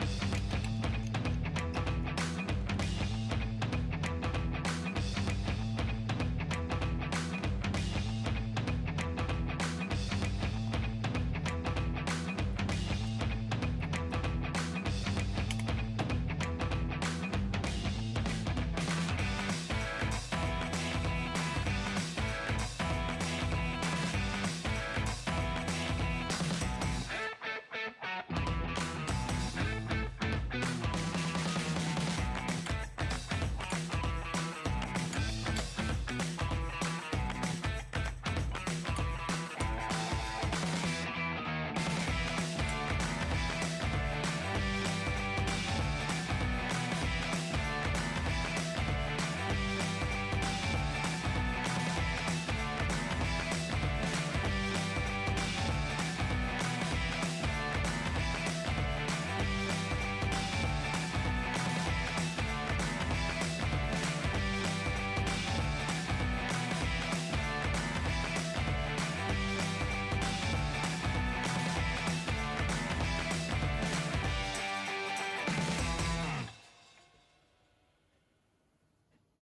Yeah.